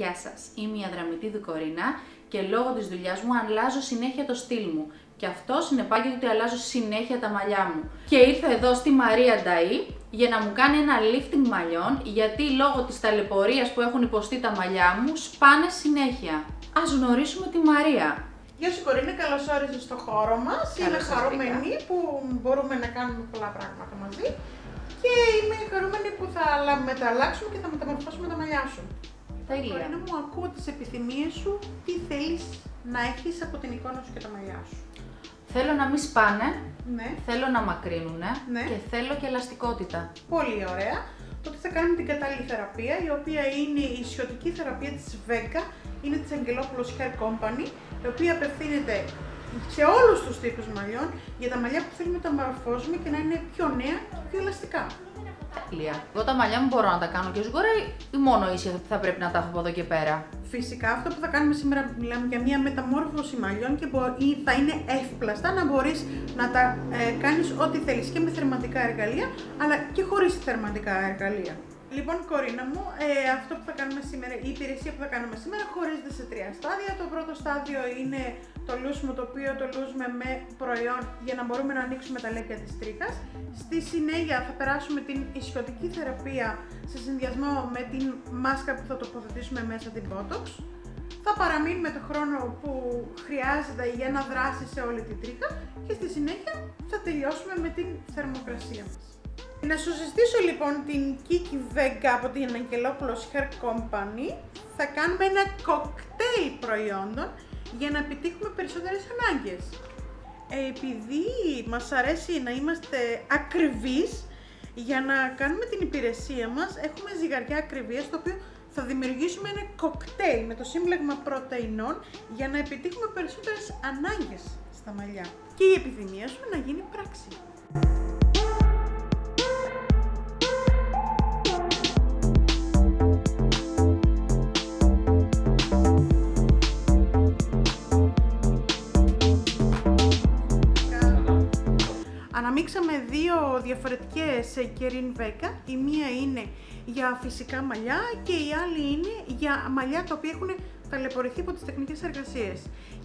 Γεια σας, είμαι η Αδραμητίδη Κορίνα και λόγω της δουλειάς μου αλλάζω συνέχεια το στυλ μου. Και αυτό συνεπάγεται ότι αλλάζω συνέχεια τα μαλλιά μου. Και ήρθα εδώ στη Μαρία Νταΐ για να μου κάνει ένα lifting μαλλιών, γιατί λόγω της ταλαιπωρίας που έχουν υποστεί τα μαλλιά μου σπάνε συνέχεια. Ας γνωρίσουμε τη Μαρία. Γεια σου Κορίνα, καλώς όρισες στο χώρο μας. Είμαι σας χαρούμενη που μπορούμε να κάνουμε πολλά πράγματα μαζί και είμαι χαρούμενη που θα μεταλλάξουμε και θα μεταμορφώσουμε τα μαλλιά σου. Τέλεια. Κορίνα μου, ακούω τις επιθυμίες σου, τι θέλεις να έχεις από την εικόνα σου και τα μαλλιά σου; Θέλω να μην σπάνε, Ναι, θέλω να μακρύνουν Ναι. και θέλω και ελαστικότητα. πολύ ωραία. Τότε θα κάνουμε την κατάλληλη θεραπεία, η οποία είναι η ισιωτική θεραπεία της Vega, είναι της Αγγελόπουλος Hair Company, η οποία απευθύνεται σε όλους τους τύπους μαλλιών για τα μαλλιά που θέλουμε να τα μορφώσουμε και να είναι πιο νέα και πιο ελαστικά. Τέλεια. Εγώ τα μαλλιά μου μπορώ να τα κάνω και σγουρά ή μόνο ίσια θα πρέπει να τα έχω από εδώ και πέρα; Φυσικά αυτό που θα κάνουμε σήμερα μιλάμε για μια μεταμόρφωση μαλλιών και μπο- ή θα είναι εύπλαστα να μπορείς να τα ε, κάνεις ό,τι θέλεις και με θερματικά εργαλεία αλλά και χωρίς θερματικά εργαλεία. Λοιπόν, Κορίνα μου, ε, αυτό που θα κάνουμε σήμερα, η υπηρεσία που θα κάνουμε σήμερα χωρίζεται σε τρία στάδια. Το πρώτο στάδιο είναι το λούσιμο, το οποίο το λούσουμε με προϊόν για να μπορούμε να ανοίξουμε τα λέπια της τρίχας. Στη συνέχεια θα περάσουμε την ισιωτική θεραπεία σε συνδυασμό με την μάσκα που θα τοποθετήσουμε μέσα την Botox. Θα παραμείνουμε το χρόνο που χρειάζεται για να δράσει σε όλη την τρίχα και στη συνέχεια θα τελειώσουμε με την θερμοκρασία μας. Να σου συστήσω λοιπόν την Kiki Vega από την Αγγελόπουλος Hair Company. Θα κάνουμε ένα κοκτέιλ προϊόντων για να επιτύχουμε περισσότερες ανάγκες. Επειδή μας αρέσει να είμαστε ακριβείς, για να κάνουμε την υπηρεσία μας έχουμε ζυγαριά ακριβίας το οποίο θα δημιουργήσουμε ένα κοκτέιλ με το σύμπλεγμα πρωτεϊνών για να επιτύχουμε περισσότερες ανάγκες στα μαλλιά. Και η επιθυμία σου να γίνει πράξη. Αναμίξαμε δύο διαφορετικές ε, κερίν βέκα. Η μία είναι για φυσικά μαλλιά και η άλλη είναι για μαλλιά τα οποία έχουν ταλαιπωρηθεί από τις τεχνικές εργασίες.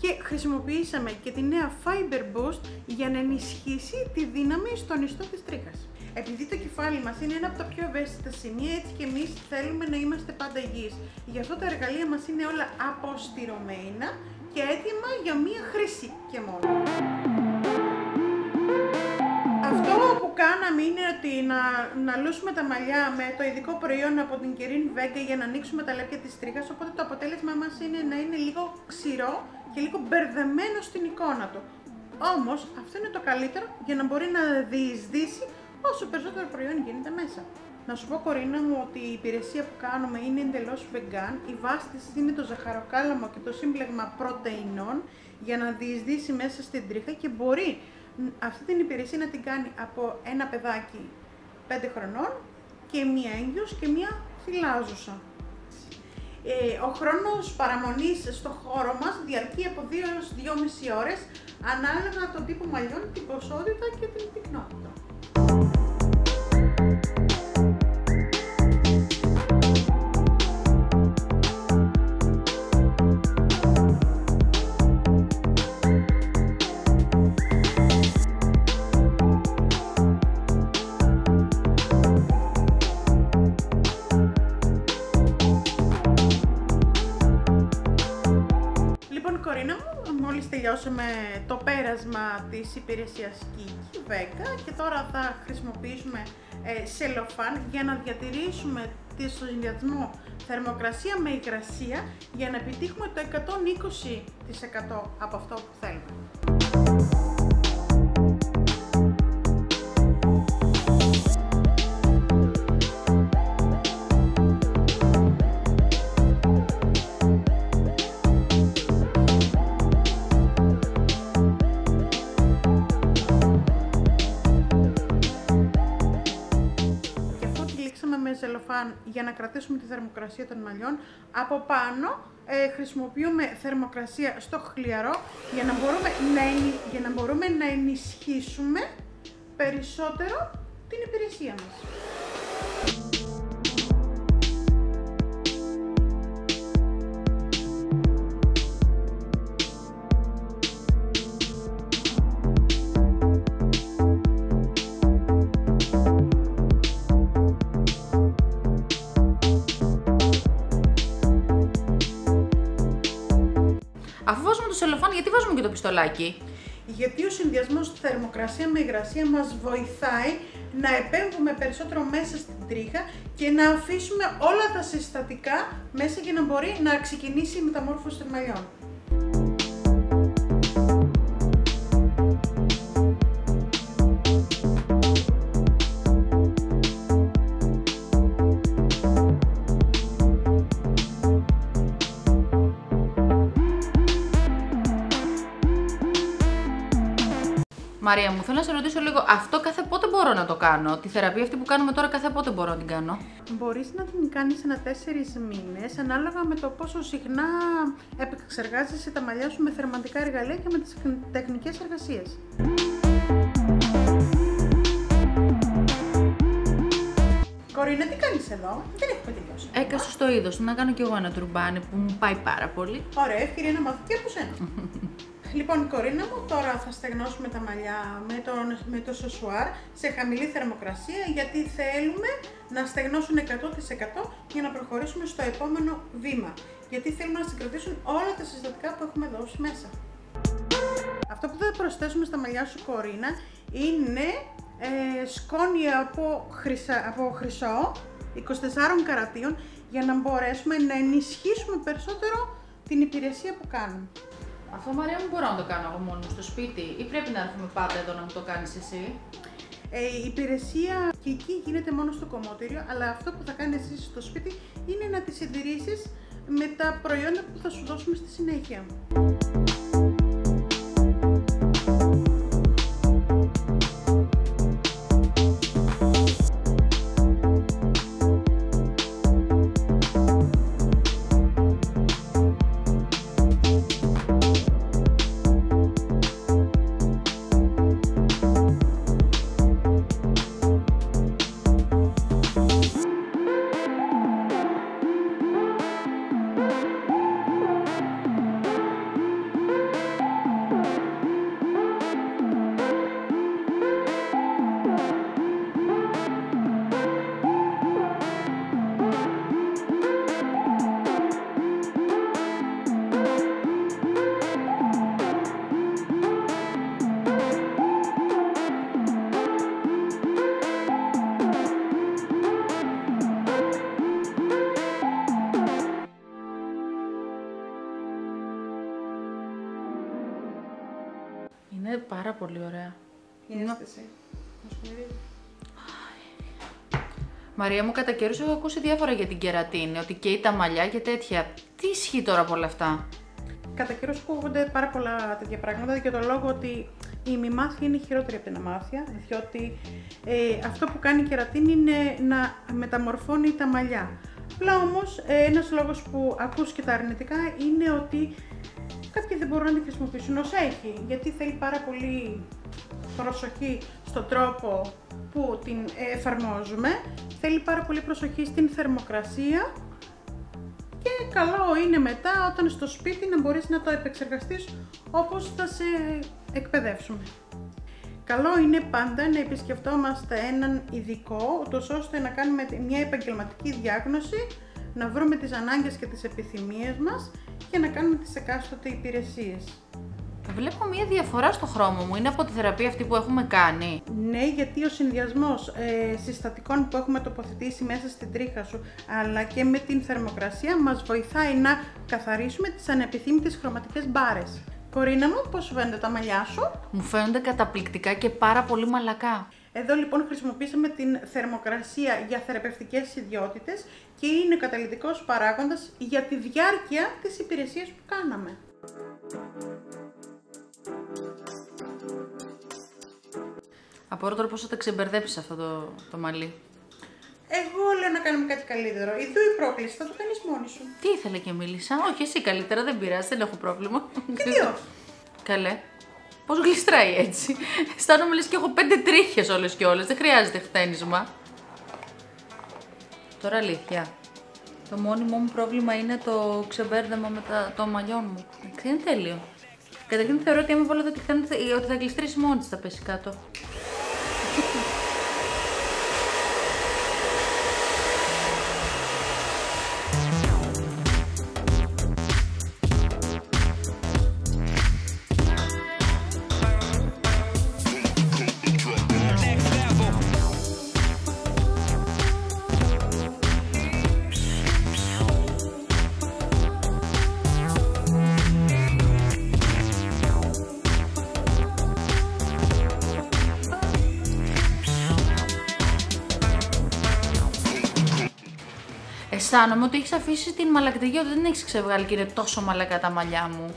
Και χρησιμοποιήσαμε και τη νέα Fiber Boost για να ενισχύσει τη δύναμη στον ιστό της τρίχας. Επειδή το κεφάλι μας είναι ένα από τα πιο ευαίσθητα σημεία, έτσι και εμείς θέλουμε να είμαστε πάντα υγιείς. Γι' αυτό τα εργαλεία μας είναι όλα αποστηρωμένα και έτοιμα για μία χρήση και μόνο. Αυτό που κάναμε είναι ότι να, να λούσουμε τα μαλλιά με το ειδικό προϊόν από την Kirin Vega για να ανοίξουμε τα λέπια της τρίχας, οπότε το αποτέλεσμα μας είναι να είναι λίγο ξηρό και λίγο μπερδεμένο στην εικόνα του. Όμως αυτό είναι το καλύτερο για να μπορεί να διεισδύσει όσο περισσότερο προϊόν γίνεται μέσα. Να σου πω Κορίνα μου ότι η υπηρεσία που κάνουμε είναι εντελώς vegan, η βάση της είναι το ζαχαροκάλαμο και το σύμπλεγμα πρωτεϊνών για να διεισδύσει μέσα στην τρίχα και μπορεί αυτή την υπηρεσία να την κάνει από ένα παιδάκι 5 χρονών και μία έγκυος και μία θυλάζουσα. Ε, ο χρόνος παραμονής στο χώρο μας διαρκεί από 2 έως 2,5 ώρες ανάλογα τον τύπο μαλλιών, την ποσότητα και την πυκνότητα. Μόλις τελειώσαμε το πέρασμα της υπηρεσίας Kiki Vega και τώρα θα χρησιμοποιήσουμε ε, σελοφάν για να διατηρήσουμε τη- στο συνδυασμό θερμοκρασία με υγρασία για να επιτύχουμε το 120% από αυτό που θέλουμε. Τυλίξαμε με ζελοφάν για να κρατήσουμε τη θερμοκρασία των μαλλιών. Από πάνω ε, χρησιμοποιούμε θερμοκρασία στο χλιαρό για να, μπορούμε να, ενι- για να μπορούμε να ενισχύσουμε περισσότερο την υπηρεσία μας. Το πιστολάκι. Γιατί ο συνδυασμός θερμοκρασία με υγρασία μας βοηθάει να επέμβουμε περισσότερο μέσα στην τρίχα και να αφήσουμε όλα τα συστατικά μέσα για να μπορεί να ξεκινήσει η μεταμόρφωση των μαλλιών. Μαρία μου, θέλω να σε ρωτήσω λίγο, αυτό κάθε πότε μπορώ να το κάνω; Τη θεραπεία αυτή που κάνουμε τώρα, κάθε πότε μπορώ να την κάνω; Μπορείς να την κάνεις ένα 4 μήνες, ανάλογα με το πόσο συχνά επεξεργάζεσαι τα μαλλιά σου με θερματικά εργαλεία και με τις τεχνικές εργασίες. Κορίνα, τι κάνεις εδώ, δεν έχουμε τελειώσει. Έκασα στο είδος να κάνω κι εγώ ένα τουρμπάνι που μου πάει πάρα πολύ. Ωραία, ευκαιρία να μάθω και από σένα. Λοιπόν, Κορίνα μου, τώρα θα στεγνώσουμε τα μαλλιά με το, με το σοσουάρ σε χαμηλή θερμοκρασία γιατί θέλουμε να στεγνώσουν 100% για να προχωρήσουμε στο επόμενο βήμα. Γιατί θέλουμε να συγκρατήσουν όλα τα συστατικά που έχουμε δώσει μέσα. Αυτό που θα προσθέσουμε στα μαλλιά σου, Κορίνα, είναι ε, σκόνη από, χρυσά, από χρυσό 24 καρατίων για να μπορέσουμε να ενισχύσουμε περισσότερο την υπηρεσία που κάνουμε. Αυτό Μαρία μου μπορώ να το κάνω εγώ μόνος στο σπίτι ή πρέπει να έρθουμε πάντα εδώ να μου το κάνεις εσύ; Ε, η υπηρεσία και εκεί γίνεται μόνο στο κομμότηριο, αλλά αυτό που θα κάνεις εσύ στο σπίτι είναι να τη συντηρήσεις με τα προϊόντα που θα σου δώσουμε στη συνέχεια. Είναι πάρα πολύ ωραία. Η αίσθηση. Να σου μυρίζει. Μαρία μου, κατά καιρούς έχω ακούσει διάφορα για την κερατίνη, ότι καίει τα μαλλιά και τέτοια. Τι ισχύει τώρα από όλα αυτά; Κατά καιρό ακούγονται πάρα πολλά τέτοια πράγματα για το λόγο ότι η ημιμάθεια είναι χειρότερη από την αμάθεια, διότι ε, αυτό που κάνει η κερατίνη είναι να μεταμορφώνει τα μαλλιά. Απλά όμως, ε, ένας λόγος που ακούς και τα αρνητικά είναι ότι κάποιοι δεν μπορούν να τη χρησιμοποιήσουν ως έχει, γιατί θέλει πάρα πολύ προσοχή στον τρόπο που την εφαρμόζουμε, θέλει πάρα πολύ προσοχή στην θερμοκρασία και καλό είναι μετά όταν στο σπίτι να μπορείς να το επεξεργαστείς όπως θα σε εκπαιδεύσουμε. Καλό είναι πάντα να επισκεφτόμαστε έναν ειδικό, ούτως ώστε να κάνουμε μια επαγγελματική διάγνωση, να βρούμε τις ανάγκες και τις επιθυμίες μας και να κάνουμε τις εκάστοτε υπηρεσίες. Βλέπω μία διαφορά στο χρώμο μου. Είναι από τη θεραπεία αυτή που έχουμε κάνει. Ναι, γιατί ο συνδυασμός ε, συστατικών που έχουμε τοποθετήσει μέσα στην τρίχα σου, αλλά και με την θερμοκρασία, μας βοηθάει να καθαρίσουμε τις ανεπιθύμητες χρωματικές μπάρες. Κορίνα μου, πώς σου φαίνονται τα μαλλιά σου; Μου φαίνονται καταπληκτικά και πάρα πολύ μαλακά. Εδώ λοιπόν χρησιμοποίησαμε την θερμοκρασία για θεραπευτικές ιδιότητες και είναι ο καταλυτικός παράγοντας για τη διάρκεια της υπηρεσίας που κάναμε. Απορώ τώρα πώς θα τα ξεμπερδέψεις αυτό το, το μαλλί. Εγώ λέω να κάνουμε κάτι καλύτερο. Ιδού η πρόκληση, θα το κάνεις μόνη σου. Τι ήθελε και μίλησα. Όχι, εσύ καλύτερα, δεν πειράζει, δεν έχω πρόβλημα. Και δύο. Καλέ. Πώς γλιστράει έτσι. Αισθάνομαι λες και έχω πέντε τρίχες όλες και όλες. Δεν χρειάζεται χτένισμα. Τώρα αλήθεια. Το μόνιμο μου πρόβλημα είναι το ξεμπέρδεμα με τα, το μαλλιών μου. Εντάξει, είναι τέλειο. Καταρχήν θεωρώ ότι άμα βάλω το τυχτάνι ότι θα γλιστρήσει μόνη της θα πέσει κάτω. Αισθάνομαι ότι έχεις αφήσει την μαλακτική ότι δεν έχεις ξεβγάλει και είναι τόσο μαλακά τα μαλλιά μου.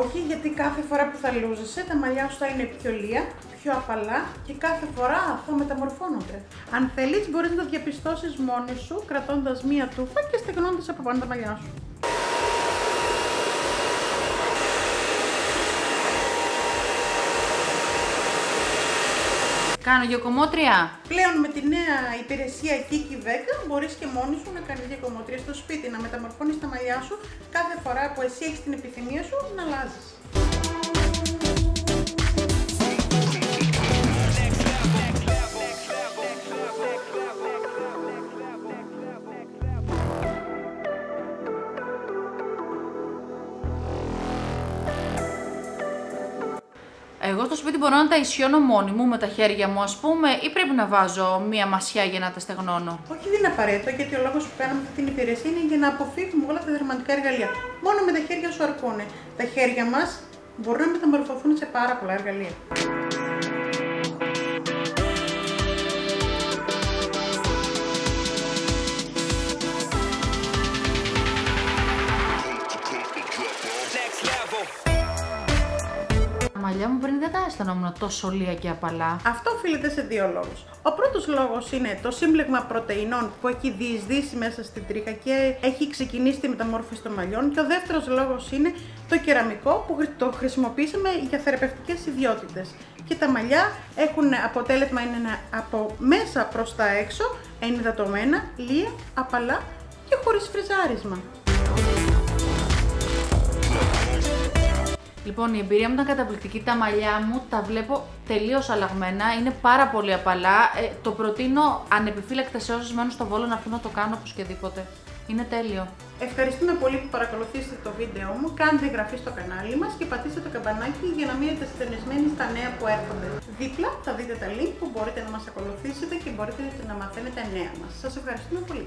Όχι, γιατί κάθε φορά που θα λούζεσαι τα μαλλιά σου θα είναι πιο λία, πιο απαλά και κάθε φορά θα μεταμορφώνονται. Αν θέλεις μπορείς να το διαπιστώσεις μόνη σου κρατώντας μία τούφα και στεγνώντας από πάνω τα μαλλιά σου. Κάνω γεωκομότρια. Πλέον με τη νέα υπηρεσία Kiki Vega μπορείς και μόνη σου να κάνεις γεωκομότρια στο σπίτι, να μεταμορφώνεις τα μαλλιά σου κάθε φορά που εσύ έχεις την επιθυμία σου να αλλάζεις. Μπορώ να τα ισιώνω μόνη μου με τα χέρια μου, ας πούμε, ή πρέπει να βάζω μία μασιά για να τα στεγνώνω; Όχι, δεν είναι απαραίτητο γιατί ο λόγος που κάναμε αυτή την υπηρεσία είναι για να αποφύγουμε όλα τα δερματικά εργαλεία. Μόνο με τα χέρια σου αρκούνε. Τα χέρια μας μπορούν να μεταμορφωθούν σε πάρα πολλά εργαλεία. Μαλλιά μου πριν δεν τα αισθανόμουν τόσο λία και απαλά. Αυτό οφείλεται σε δύο λόγους. Ο πρώτος λόγος είναι το σύμπλεγμα πρωτεϊνών που έχει διεισδύσει μέσα στην τρίχα και έχει ξεκινήσει τη μεταμόρφωση των μαλλιών. Και ο δεύτερος λόγος είναι το κεραμικό που το χρησιμοποιήσαμε για θεραπευτικές ιδιότητες. Και τα μαλλιά έχουν αποτέλεσμα είναι από μέσα προς τα έξω, ενυδατωμένα, λία, απαλά και χωρίς φριζάρισμα. Λοιπόν, η εμπειρία μου ήταν καταπληκτική. Τα μαλλιά μου τα βλέπω τελείως αλλαγμένα. Είναι πάρα πολύ απαλά. Ε, το προτείνω ανεπιφύλακτα σε όσους μένουν στο βόλο να έρθουν να το κάνω οπωσδήποτε. Είναι τέλειο. Ευχαριστούμε πολύ που παρακολουθήσατε το βίντεο μου. Κάντε εγγραφή στο κανάλι μας και πατήστε το καμπανάκι για να μείνετε συντονισμένοι στα νέα που έρχονται. Δίπλα θα δείτε τα link που μπορείτε να μας ακολουθήσετε και μπορείτε να μαθαίνετε νέα μας. Σας ευχαριστούμε πολύ.